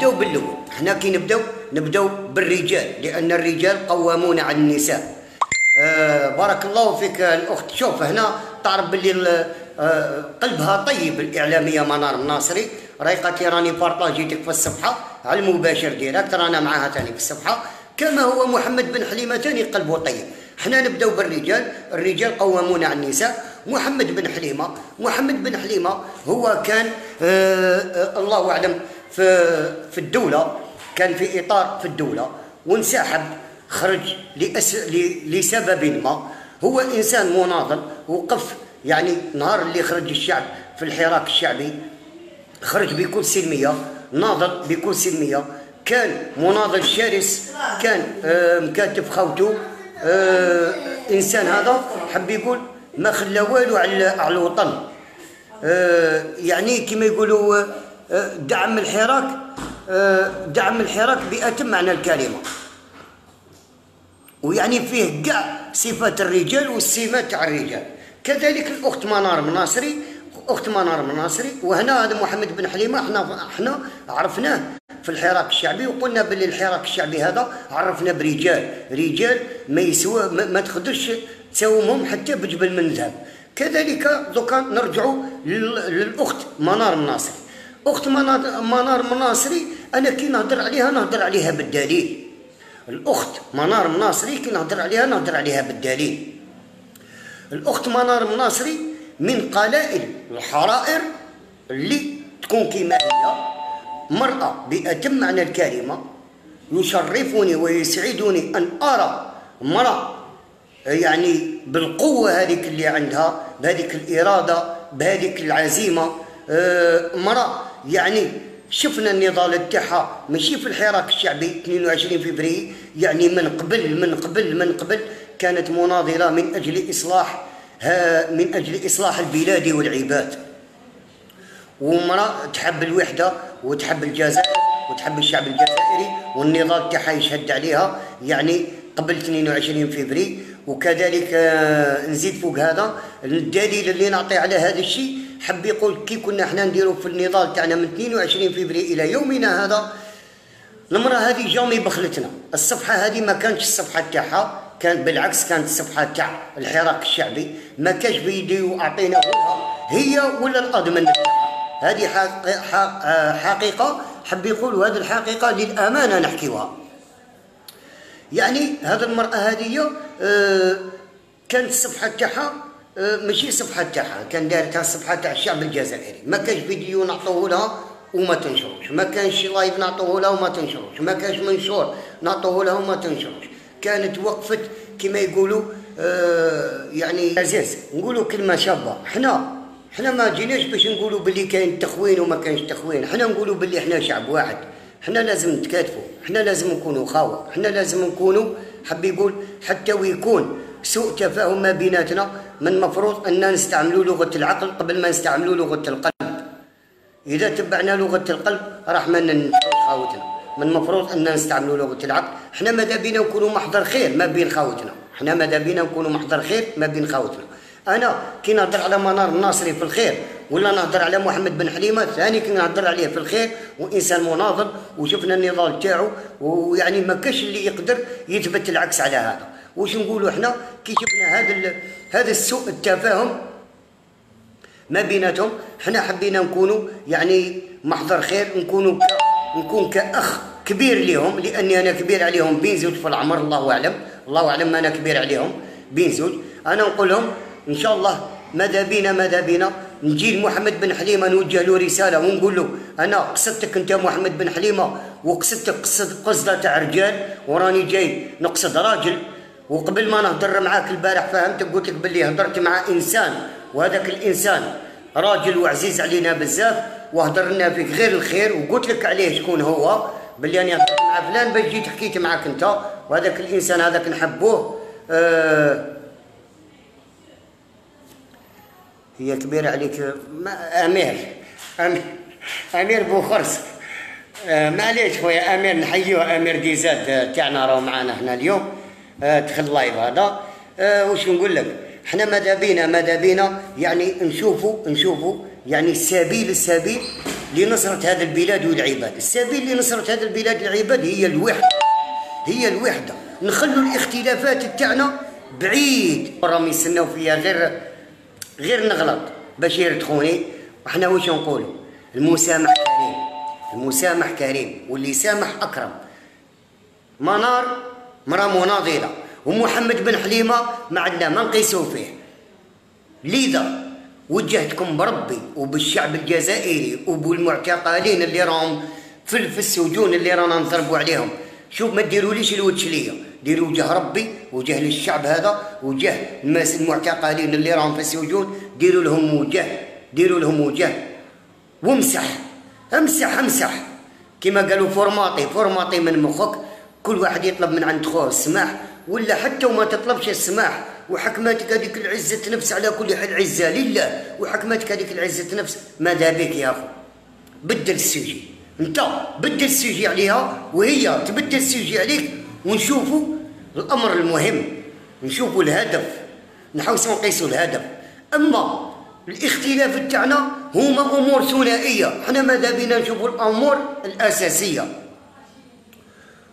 نبداو بالاول حنا كي نبداو نبداو بالرجال لأن الرجال قوامون على النساء. آه بارك الله فيك الأخت. شوف هنا تعرف باللي ال- آه قلبها طيب. الإعلامية منار الناصري. راهي قالت لي راني بارطاجيتك في الصفحة. على المباشر direct رانا معاها ثاني في الصفحة. كما هو محمد بن حليمة ثاني قلبه طيب. حنا نبداو بالرجال. الرجال قوامون على النساء. محمد بن حليمة. محمد بن حليمة هو كان آه آه الله أعلم في في الدولة كان في إطار في الدولة وانسحب خرج لأس... ل... لسبب ما هو إنسان مناضل وقف يعني نهار اللي خرج الشعب في الحراك الشعبي خرج بكل سلمية ناضل بكل سلمية كان مناضل شرس كان آه مكاتف خوته آه إنسان هذا حب يقول ما خلى والو على الوطن. آه يعني كما يقولوا دعم الحراك دعم الحراك بأتم معنى الكلمة. ويعني فيه كاع صفات الرجال والسمات تاع الرجال. كذلك الأخت منار مناصري أخت منار مناصري وهنا هذا محمد بن حليمة إحنا إحنا عرفناه في الحراك الشعبي وقلنا باللي الحراك الشعبي هذا عرفنا برجال. رجال ما يسوى ما, ما تساومهم حتى بجبل من ذهب كذلك دوكا نرجعوا لل- للأخت منار مناصري. أخت منار مناصري أنا كي نهضر عليها نهضر عليها بالدليل. الأخت منار مناصري كي نهضر عليها نهضر عليها بالدليل. الأخت منار مناصري من قلائل الحرائر اللي تكون كيما هي. مرأة بأتم معنى الكلمة يشرفني ويسعدني أن أرى امرأة يعني بالقوة هذيك اللي عندها بهذيك الإرادة بهذيك العزيمة. آه، امرأة يعني شفنا النضال تاعها ماشي في الحراك الشعبي 22 فبراير يعني من قبل من قبل من قبل كانت مناضلة من أجل إصلاح ها- من أجل إصلاح البلاد والعباد. ومرأة تحب الوحدة وتحب الجزائر وتحب الشعب الجزائري والنضال تاعها يشهد عليها يعني قبل 22 فبراير. وكذلك آه، نزيد فوق هذا الدليل اللي نعطي على هذا الشيء حب يقول كي كنا إحنا نديروا في النضال تاعنا من 22 فبراير إلى يومنا هذا المرأة هذه جامي بخلتنا. الصفحة هذه ما كانتش الصفحة تاعها كانت بالعكس كانت الصفحة تاع الحراك الشعبي. ما كانش بيدي لها هي ولا تاعها. هذه حق- حق- حقيقة. حب يقول هذه الحقيقة للأمانة نحكيوها. يعني هذه المرأة هذه آه، كانت الصفحة تاعها ماشي الصفحة تاعها كان دارتها الصفحة تاع الشعب الجزائري. ما كانش فيديو نعطوه لها وما تنشروش. ما كانش لايف نعطوه لها وما تنشروش. ما كانش منشور نعطوه لها وما تنشروش. كانت وقفت كما يقولوا آه، يعني عزيز نقولوا كلمة شابة. حنا حنا ما جيناش باش نقولوا باللي كاين تخوين وما كاينش تخوين. حنا نقولوا باللي حنا شعب واحد. حنا لازم نتكاتفوا. حنا لازم نكونوا خاوة. حنا لازم نكونوا حب يقول حتى ويكون. سوء تفاهم ما بيناتنا من المفروض أن نستعملوا لغة العقل قبل ما نستعملوا لغة القلب. إذا تبعنا لغة القلب راح ما ننفعوش خاوتنا من المفروض أن نستعملوا لغة العقل حنا ماذا بينا نكونوا محضر خير؟ ما بين خاوتنا. حنا ماذا بينا نكونوا محضر خير؟ ما بين خاوتنا. أنا كي نهضر على منار الناصري في الخير ولا نهضر على محمد بن حليمة ثاني كي نهضر عليه في الخير وإنسان مناضل وشفنا النضال تاعو ويعني ما كاش اللي يقدر يثبت العكس على هذا. واش نقولوا إحنا كي شفنا هذا هذا السوء التفاهم ما بيناتهم حنا حبينا نكونوا يعني محضر خير نكونوا. نكون كأخ كبير لهم لأني أنا كبير عليهم بين زوج في العمر الله أعلم. الله أعلم أنا كبير عليهم بين زوج. أنا نقول لهم إن شاء الله ماذا بينا ماذا بينا؟ نجي لمحمد بن حليمة نوجه له رسالة ونقول له أنا قصدتك أنت محمد بن حليمة وقصدتك قصد قصدة تاع رجال وراني جاي نقصد راجل. وقبل ما نهضر معاك البارح فهمتك قلت لك باللي هضرت مع إنسان وهذاك الإنسان راجل وعزيز علينا بزاف وهضرنا فيك غير الخير وقلت لك عليه شكون هو باللي أنا هضرت مع فلان باش جيت حكيت معاك أنت وهذاك الإنسان هذاك نحبوه. آه هي كبيرة عليك ما أمير امير أمير بوخرس. آه معليش خويا أمير نحيوه أمير ديزاد آه، تاعنا راهو معنا هنا اليوم. دخل live هذا. آه وش نقول لك؟ إحنا ماذا بينا؟ ماذا بينا؟ يعني نشوفوا نشوفوا يعني السبيل السبيل لنصرة هذا البلاد والعباد. السبيل لنصرة هذا البلاد والعباد هي الوحدة. هي الوحدة. نخلوا الاختلافات تاعنا بعيد. راهم يستناو فيا غير غير نغلط. باش يردخوني. وحنا واش نقولوا المسامح كريم. المسامح كريم. واللي سامح أكرم. منار مرا مناضله ومحمد بن حليمة ما عندنا ما نقيسوا فيه. لذا وجهتكم بربي وبالشعب الجزائري وبالمعتقلين اللي راهم في السجون اللي رانا نضربوا عليهم. شوف ما ديروليش الوجه ليا؟ ديروا وجه ربي وجه للشعب هذا وجه الناس المعتقلين اللي راهم في السجون. ديروا لهم وجه ديروا لهم وجه. وامسح امسح امسح. كما قالوا فورماطي فورماطي من مخك. كل واحد يطلب من عند خوه السماح ولا حتى وما تطلبش السماح. وحكمتك هذيك العزة نفس على كل حال عزة لله. وحكمتك هذيك العزة نفس ماذا بك يا أخو؟ بدل ال sujet. أنت بدل ال sujet عليها وهي تبدل ال sujet عليك. ونشوفوا الأمر المهم نشوفوا الهدف. نحاولوا نقيسوا الهدف. أما الاختلاف تاعنا هما أمور ثنائية. حنا ماذا بينا نشوفوا الأمور الأساسية؟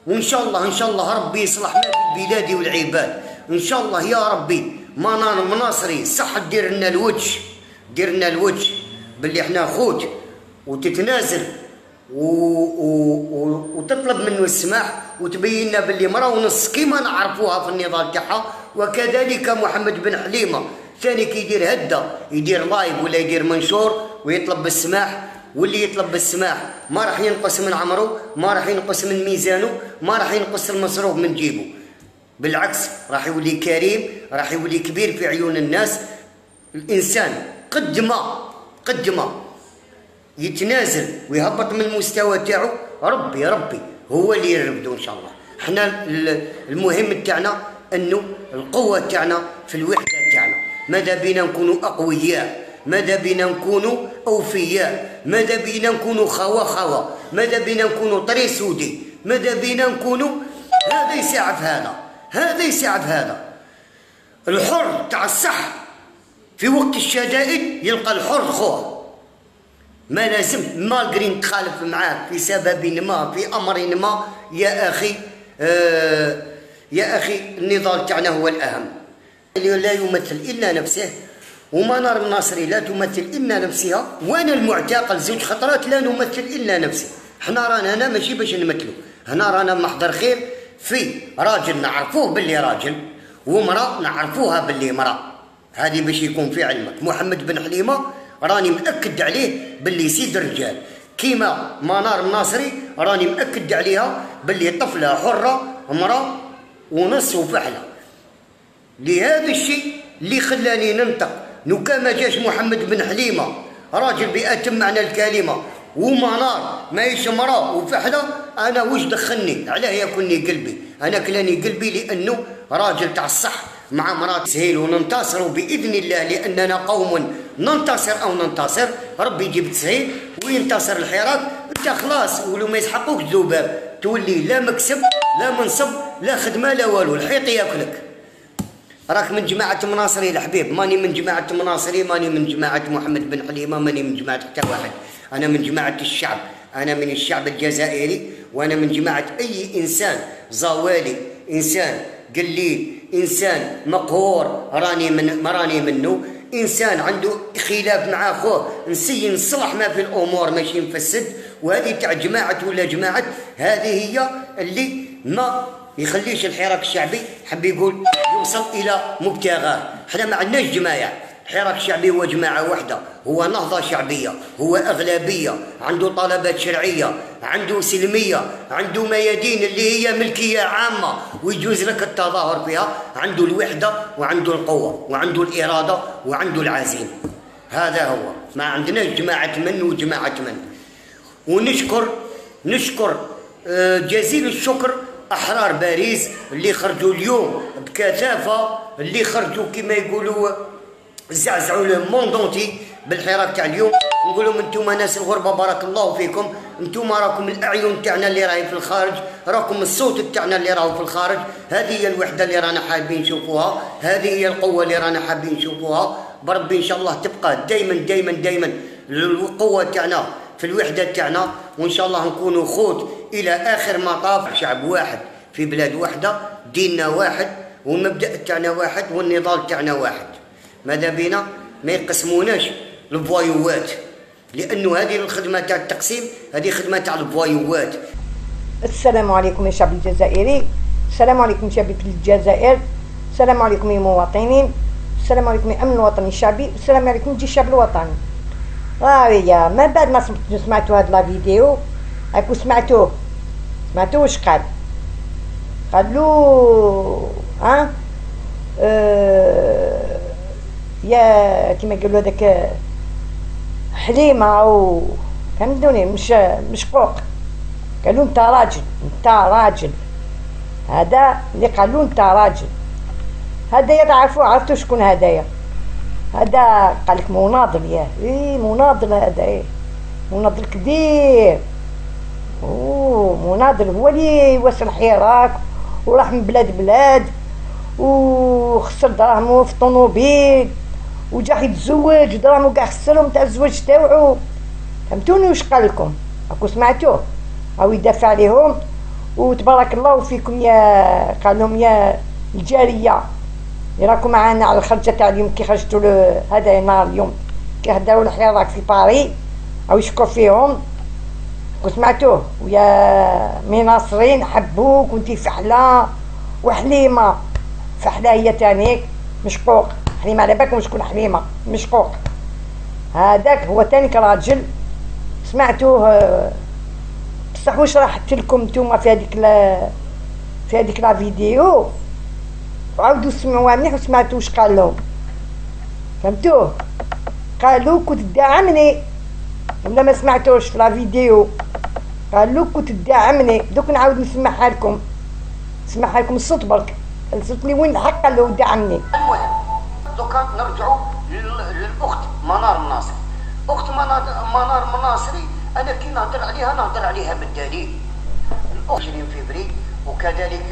وان شاء الله ان شاء الله ربي يصلح ما في البلاد والعباد. ان شاء الله يا ربي منار مناصري صح دير لنا الوجه. دير لنا الوجه. باللي إحنا خوت وتتنازل و... و... و... وتطلب منه السماح وتبين لنا باللي مرا ونص كيما نعرفوها في النضال تاعها. وكذلك محمد بن حليمة ثاني كيدير هدة يدير لايف ولا يدير منشور ويطلب بالسماح واللي يطلب بالسماح ما راح ينقص من عمره ما راح ينقص من ميزانه ما راح ينقص المصروف من جيبه. بالعكس راح يولي كريم راح يولي كبير في عيون الناس. الإنسان قد ما قد ما يتنازل ويهبط من المستوى تاعو. ربي ربي هو اللي يرفدو إن شاء الله. إحنا المهم تاعنا أنه القوة تاعنا في الوحدة تاعنا. ماذا بينا نكونوا أقوياء؟ ماذا بينا نكونوا أوفياء؟ ماذا بينا نكونوا خوا خوا ماذا بينا نكونوا طري سودي ماذا بينا نكونوا هذا يساعد هذا. هذا يساعد هذا. الحر تاع الصح في وقت الشدائد يلقى الحر خوه. ما لازم مالغري نتخالف معاك في سبب ما في أمر ما. يا أخي آه يا أخي النضال تاعنا هو الأهم. لا يمثل إلا نفسه. ومنار الناصري لا تمثل إلا نفسها وأنا المعتقل زوج خطرات لا نمثل إلا نفسي. حنا رانا هنا ماشي باش نمثلو. هنا رانا محضر خير في راجل نعرفوه باللي راجل ومرأة نعرفوها باللي مرأة. هذه باش يكون في علمك. محمد بن حليمة راني مأكد عليه باللي سيد الرجال. كيما منار الناصري راني مأكد عليها باللي طفلة حرة مرأة ونص وفحلة. لهذا الشيء اللي خلاني ننطق لو كان ما جاش محمد بن حليمة. راجل بأتم معنى الكلمة. ومنار ما مراه وفحلة أنا وش دخلني؟ علاه ياكلني قلبي. أنا كلاني قلبي لأنه راجل تاع الصح مع مرات سهيل وننتصر بإذن الله لأننا قوم ننتصر أو ننتصر. ربي يجيب تسهيل وينتصر الحراك أنت خلاص ولو ما يسحقوك ذباب تولي لا مكسب لا منصب لا خدمة لا والو. الحيط ياكلك. راك من جماعة مناصري الحبيب. ماني من جماعة مناصري ماني من جماعة محمد بن حليمة ماني من جماعة حتى واحد. أنا من جماعة الشعب. أنا من الشعب الجزائري وأنا من جماعة أي إنسان. زوالي إنسان قليل إنسان مقهور. راني من ما راني منه. إنسان عنده خلاف مع أخوه. نسي نصلح ما في الأمور ماشي نفسد. وهذه تاع جماعة ولا جماعة هذه هي اللي ما يخليش الحراك الشعبي حب يقول يوصل إلى مبتغاه إحنا ما عندناش جماعة الحراك الشعبي هو جماعة واحدة. هو نهضة شعبية هو أغلبية. عنده طلبات شرعية عنده سلمية عنده ميادين اللي هي ملكية عامة. ويجوز لك التظاهر فيها. عنده الوحدة وعنده القوة وعنده الإرادة وعنده العزيمة. هذا هو. ما عندناش جماعة من وجماعة من. ونشكر نشكر آه، جزيل الشكر أحرار باريس اللي خرجوا اليوم بكثافه اللي خرجوا كما يقولوا زعزعوا الموندونتي بالحراك تاع اليوم. نقول لهم أنتم ناس الغربة بارك الله فيكم. أنتم راكم الأعين تاعنا اللي راهي في الخارج. راكم الصوت تاعنا اللي راهو في الخارج. هذه هي الوحدة اللي رانا حابين نشوفوها. هذه هي القوة اللي رانا حابين نشوفوها. بربي إن شاء الله تبقى دائما دائما دائما القوة تاعنا في الوحدة تاعنا وإن شاء الله نكونوا خوت إلى آخر مطاف شعب واحد. في بلاد واحدة ديننا واحد والمبدأ تاعنا واحد والنضال تاعنا واحد. ماذا بينا؟ ما يقسموناش الفوايوات. لأنه هذه الخدمة تاع التقسيم هذه خدمة تاع الفوايوات. السلام عليكم يا شعب الجزائري. السلام عليكم شعب الجزائر. السلام عليكم يا مواطنين. السلام عليكم يا أمن الوطني الشعبي. السلام عليكم جي الشعب الوطني. ها ما بعد ما سمعتوا هاد لا فيديو هاكو سمعتوه سمعتوه واش قال قال له ها أه يا كيما قالوا هذاك حليمه أو فهمتوني مش مش قوق قالوا انت راجل انت راجل هذا اللي قالوا انت راجل هذايا تعرفوا عرفتوا شكون هدايا هذا قال لك مناضل ياه إي مناضل هذا إيه مناضل كبير. أوه مناضل هو اللي يوصل حراك وراح من بلاد بلاد وخسر دراهمو في الطوموبيل وجا يتزوج دراهمو كاع خسرهم تاع الزواج تاوعو. فهمتوني واش قال لكم؟ راكو سمعتوه أو يدافع عليهم. وتبارك الله فيكم يا قال لهم يا الجارية. راكم معانا على الخرجة تاع اليوم كي خرجتوا هذا النهار اليوم. كي هداو الحراك في باري أو يشكر فيهم. وسمعتوه ويا مناصرين حبوك وانتي فحلة وحليمة. فحلة هي تانيك مشقوق. حليمة على بالكم شكون حليمة مشقوق. هذاك هو تانيك راجل. سمعتوه بصح واش راحت لكم نتوما في هذيك في هذيك لا فيديو؟ وعاودوا سمعوها مليح وسمعتوا واش قال لهم. فهمتوه؟ قالوا كنت تدعمني ولا ما سمعتوش في لا فيديو. قالوا كنت تدعمني دوك نعاود نسمعها لكم نسمعها لكم الصوت برك. الصوت اللي وين الحق قال له دعمني دوكا نرجعوا للأخت منار مناصر أخت منار منار مناصري أنا كي نهضر عليها نهضر عليها بالدليل. 20 فبراير وكذلك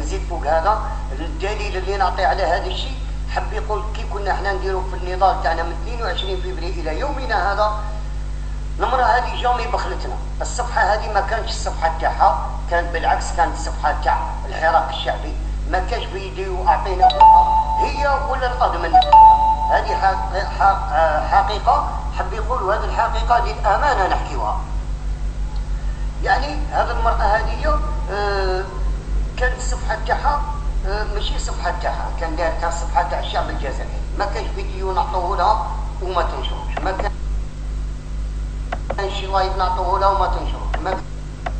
نزيد فوق هذا. الدليل اللي نعطي على هذا الشيء حب يقول كي كنا إحنا نديروا في النضال تاعنا من 22 فبراير إلى يومنا هذا المرأة هذه جامي بخلتنا. الصفحة هذه ما كانتش الصفحة تاعها كانت بالعكس كانت الصفحة تاع الحراك الشعبي. ما كانش فيديو اعطينا هي ولا الأضمن هذه حقيقة. حب يقول هذه الحقيقة للأمانة نحكيوها. يعني هذه المرأة هذه آه، كانت الصفحة تاعها آه، ماشي الصفحة تاعها كان كان الصفحة تاع الشعب الجزائري. ما كانش فيديو نعطوه لها وما تنشروش. ما كانش لايف نعطوه لها وما تنشروش. ما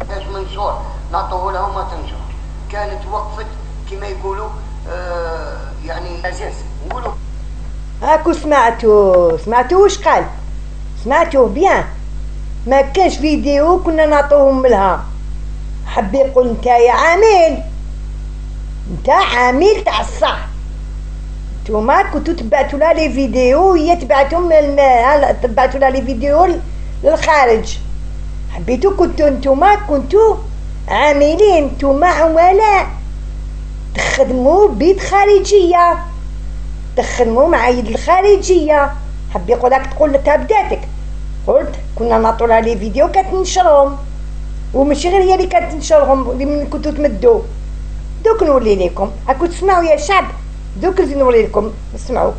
كانش منشور نعطوه لها وما تنشروش. كانت وقفت كما يقولوا آه يعني أساس نقولوا هاكو سمعتو سمعتو واش قال؟ سمعتوه بيان. ما كانش فيديو كنا نعطوهم لها حب يقول انت يا عامل. انت عامل تاع الصح. نتوما كنتو تبعتوا لها لي فيديو هي تبعتهم تبعتوا لها لي فيديو للخارج. حبيتو كنتو نتوما كنتو عاملين. نتوما عملاء تخدموا بيد خارجية. تخدموا مع يد الخارجية. حب يقول لك تقول لك بداتك قلت كنا نعطوا لها لي فيديو كتنشرهم وماشي غير هي اللي كتنشرهم اللي من كنتو تمدوا دوك نولي لكم هاكو تسمعوا يا شعب دوك اللي نولي لكم اسمعوا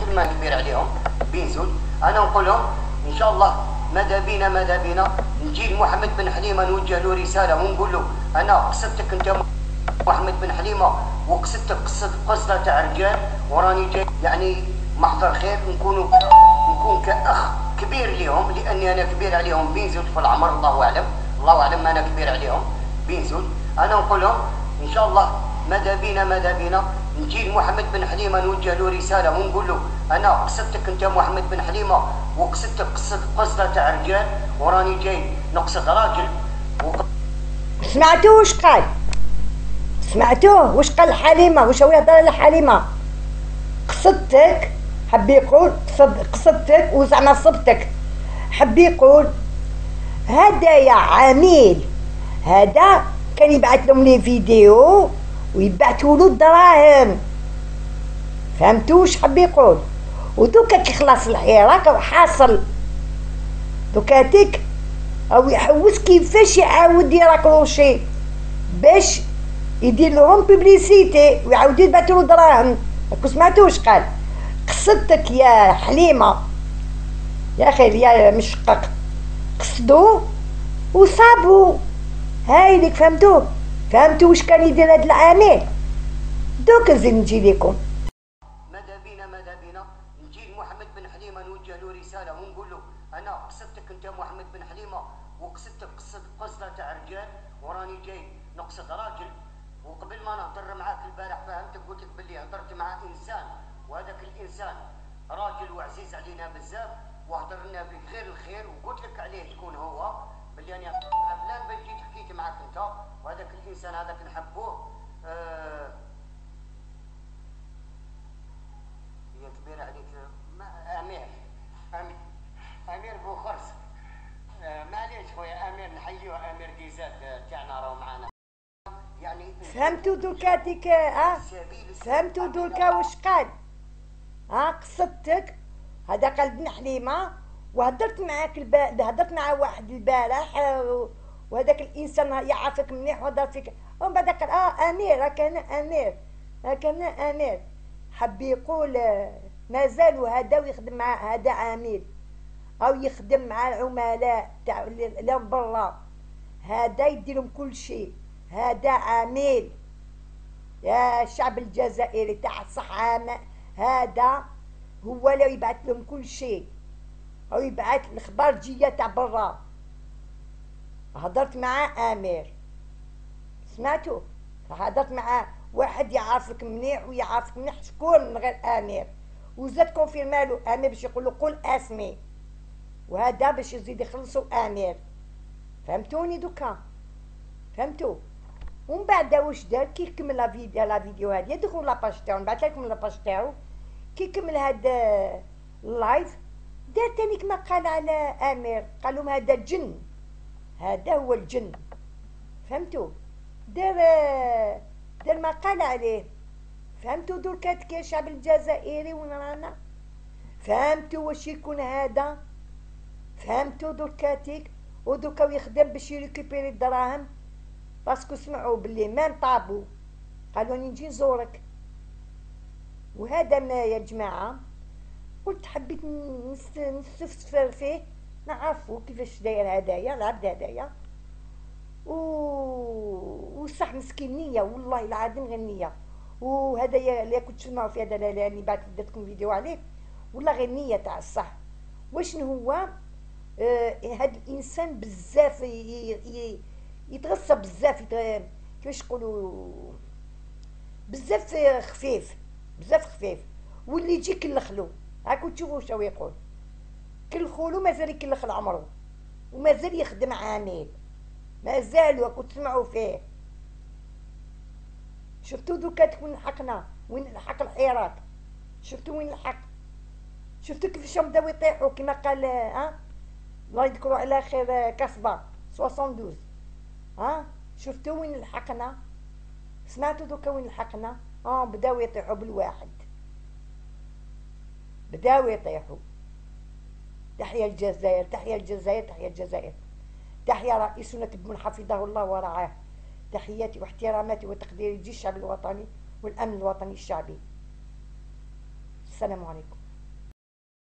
كلمة كبيرة عليهم بينزل أنا نقول لهم ان شاء الله ماذا بينا ماذا بينا نجي محمد بن حليمه نوجه له رساله ونقول له أنا قصدتك انت محمد بن حليمه وقصدتك قصه قصده تاع رجال وراني جاي يعني محضر خير نكونوا نكون كاخ كبير ليهم لأني أنا كبير عليهم. بينزل في العمر الله أعلم. الله أعلم أنا كبير عليهم. بينزل. أنا نقول لهم إن شاء الله ماذا بينا ماذا بينا؟ نجي لمحمد بن حليمة نوجه له رسالة ونقول له أنا قصدتك أنت محمد بن حليمة وقصدتك قصه قصده تاع رجال وراني جاي نقصد راجل. سمعتوه واش قال؟ سمعتوه واش قال حليمه واش هو يهضر على حليمه قصدتك حب يقول قصدتك وزعما صبتك. حب يقول هذا يا عميل هذا كان يبعث لهم لي فيديو ويبعثوا له الدراهم. فهمتوا واش حب يقول؟ ودوكا كي خلاص الحراك وحاصل دوكاتيك أو يحوس كيفاش يعاود يراكروشي باش يدير لهم publicité ويعاود يبعث له دراهم راكو سمعتو واش قال؟ قصدتك يا حليمة. يا خير يا مشقق. قصدو وصابو. هاي ليك فهمتو؟ فهمتو واش كان يدير هاد العامل دوك نزيد نجي لكم ماذا بينا ماذا بينا؟ نجي لمحمد بن حليمة نوجه له رسالة ونقول له أنا قصدتك أنت محمد بن حليمة وقصدتك قصه قصه تاع رجال وراني جاي نقصد راجل وقبل ما نهضر معاك البارح فهمتك قلت لك باللي هضرت مع إنسان. وهذاك الإنسان راجل وعزيز علينا بزاف وهضرنا به غير الخير وقلت لك عليه شكون هو باللي أنا مع فلان بل جيت حكيت معاك أنت وهذاك الإنسان هذاك نحبوه آه هي كبيرة عليك ما أمير أمير أمير بوخرس. آه، معليش خويا أمير نحيوه أمير ديزات آه، تاعنا راهو معانا. يعني فهمتوا دوكا ديك ها سبيل فهمتوا دوكا واش قال؟ ها قصدتك؟ هذا قال بن حليمة؟ وهدرت معاك الب... هدرت مع واحد البارح آه، وهذاك الإنسان يعرفك مليح وهدر فيك ومن بعد قال آه أمير راك أنا أمير راك أنا أمير. حب يقول آه، مازال هذا ويخدم مع هذا عامل أو يخدم مع العملاء تاع اللي برا هذا يديرهم كل شيء. هذا عامل يا الشعب الجزائري تاع الصحة هذا هو اللي يبعث لهم كل شيء. أو يبعث الخبارجيه تاع برا. هضرت مع آمير. سمعتوا هضرت مع واحد يعرفك مليح ويعرفك مليح شكون من غير آمير. وزاد كونفيرمالو آمير باش يقول له قول اسمي. وهذا باش يزيد يخلصوا آمير. فهمتوني دوكا؟ فهمتوا ومن بعد واش دار؟ كي كمل la vidéo la vidéo هذه. دخلوا la page تاعو نبعث لكم la page تاعو. كي كمل هذا ال live. دار تاني كما قال على آمير قال لهم هذا الجن. هذا هو الجن. فهمتوا دار دار ما قال عليه. فهمتوا دركات يا الشعب الجزائري وين رانا؟ فهمتوا واش يكون هذا؟ فهمتوا دركاتيك ودركا يخدم باش ي récupérer الدراهم. parce que سمعوا باللي مام طابو قالوا نجي نزورك. وهذا ما يا جماعة. قلت حبيت نستفسر فيه نعرفو كيفاش داير هدايا العبد هدايا. و وصح مسكين نية والله العظيم غير نية. وهدايا اللي كنت تسمعوا في هذا اللي بعد درت لكم فيديو عليه والله غير نية تاع الصح. وشنو هو؟ آه هاد الإنسان بزاف يتغصب بزاف كيفاش يقولوا؟ بزاف خفيف. بزاف خفيف واللي يجي كلخلو هاكو تشوفوا واش يقول. كل خولو مازال يكلخ عمرو ومازال يخدم عامل مازال وكو تسمعوا فيه. شفتوا دوكا وين لحقنا؟ وين لحق الحيرات؟ شفتوا وين لحق؟ شفتوا كيفاش بداو يطيحوا كما قال ها؟ الله يذكروا على خير كسبه 72 ها؟ شفتوا وين لحقنا؟ سمعتوا دوكا وين لحقنا؟ آه بداو يطيحوا بالواحد. بداو يطيحوا. تحيا الجزائر تحيا الجزائر تحيا الجزائر. تحيا رئيسنا تبون حفظه الله ورعاه. تحياتي واحتراماتي وتقديري للجيش الشعبي الوطني والأمن الوطني الشعبي. السلام عليكم.